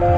作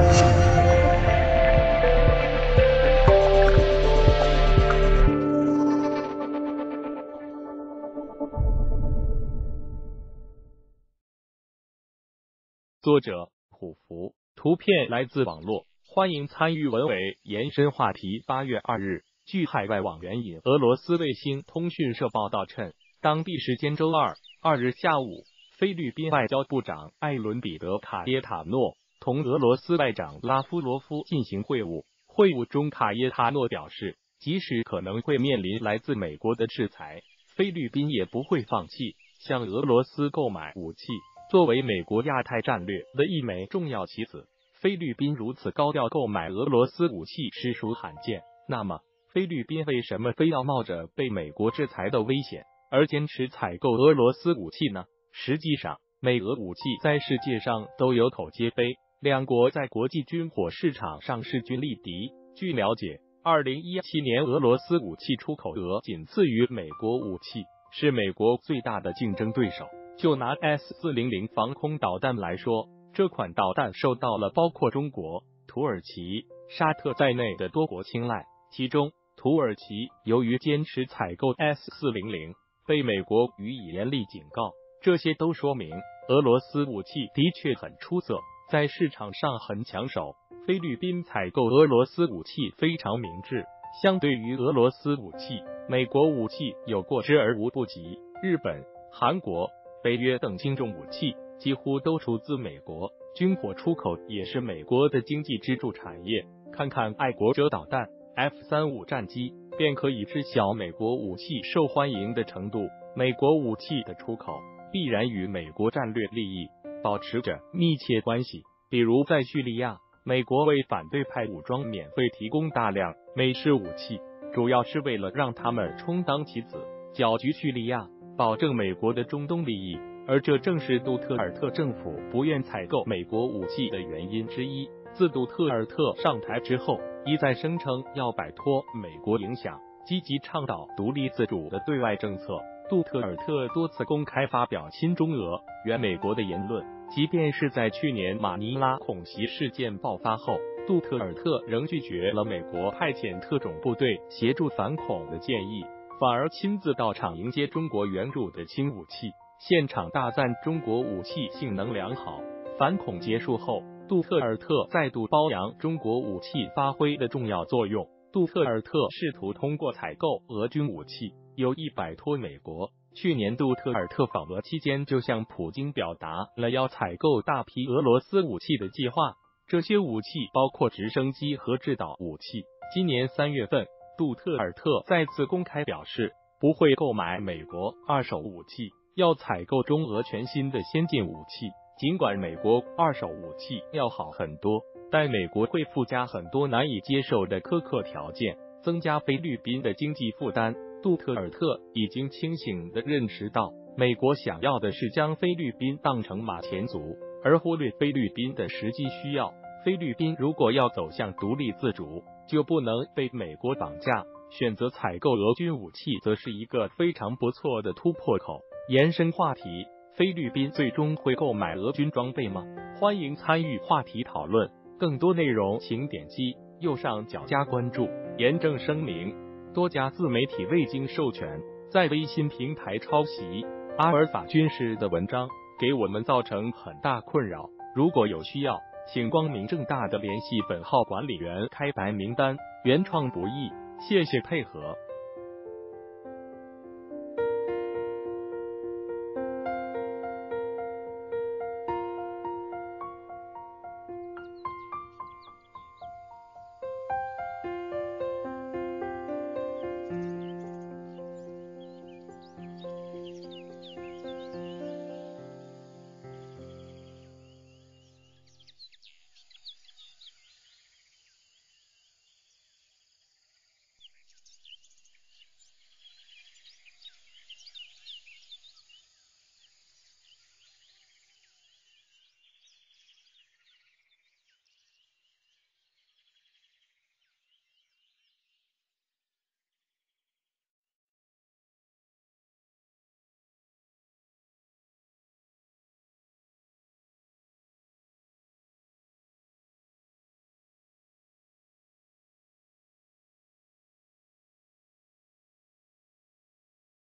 者：虎符，图片来自网络，欢迎参与文尾延伸话题。八月二日，据海外网援引俄罗斯卫星通讯社报道称，当地时间周二二日下午，菲律宾外交部长艾伦彼得卡耶塔诺同俄罗斯外长拉夫罗夫进行会晤。会晤中，卡耶塔诺表示，即使可能会面临来自美国的制裁，菲律宾也不会放弃向俄罗斯购买武器。作为美国亚太战略的一枚重要棋子，菲律宾如此高调购买俄罗斯武器实属罕见。那么，菲律宾为什么非要冒着被美国制裁的危险而坚持采购俄罗斯武器呢？实际上，美俄武器在世界上都有口皆碑，两国在国际军火市场上势均力敌。据了解，二零一七年俄罗斯武器出口额仅次于美国武器，是美国最大的竞争对手。就拿 S 四零零防空导弹来说，这款导弹受到了包括中国、土耳其、沙特在内的多国青睐。其中，土耳其由于坚持采购 S 四零零，被美国予以严厉警告。这些都说明俄罗斯武器的确很出色，在市场上很抢手。菲律宾采购俄罗斯武器非常明智。相对于俄罗斯武器，美国武器有过之而无不及。日本、韩国。北约等轻重武器几乎都出自美国，军火出口也是美国的经济支柱产业。看看爱国者导弹、F 三五战机，便可以知晓美国武器受欢迎的程度。美国武器的出口必然与美国战略利益保持着密切关系。比如在叙利亚，美国为反对派武装免费提供大量美式武器，主要是为了让他们充当棋子，搅局叙利亚。保证美国的中东利益，而这正是杜特尔特政府不愿采购美国武器的原因之一。自杜特尔特上台之后，一再声称要摆脱美国影响，积极倡导独立自主的对外政策。杜特尔特多次公开发表亲中俄、援美国的言论，即便是在去年马尼拉恐袭事件爆发后，杜特尔特仍拒绝了美国派遣特种部队协助反恐的建议。反而亲自到场迎接中国援助的轻武器，现场大赞中国武器性能良好。反恐结束后，杜特尔特再度褒扬中国武器发挥的重要作用。杜特尔特试图通过采购俄军武器，有意摆脱美国。去年杜特尔特访俄期间，就向普京表达了要采购大批俄罗斯武器的计划，这些武器包括直升机和制导武器。今年三月份。杜特尔特再次公开表示，不会购买美国二手武器，要采购中俄全新的先进武器。尽管美国二手武器要好很多，但美国会附加很多难以接受的苛刻条件，增加菲律宾的经济负担。杜特尔特已经清醒的认识到，美国想要的是将菲律宾当成马前卒，而忽略菲律宾的实际需要。菲律宾如果要走向独立自主，就不能被美国绑架。选择采购俄军武器，则是一个非常不错的突破口。延伸话题：菲律宾最终会购买俄军装备吗？欢迎参与话题讨论。更多内容请点击右上角加关注。严正声明：多家自媒体未经授权在微信平台抄袭阿尔法军师的文章，给我们造成很大困扰。如果有需要，请光明正大的联系本号管理员开白名单，原创不易，谢谢配合。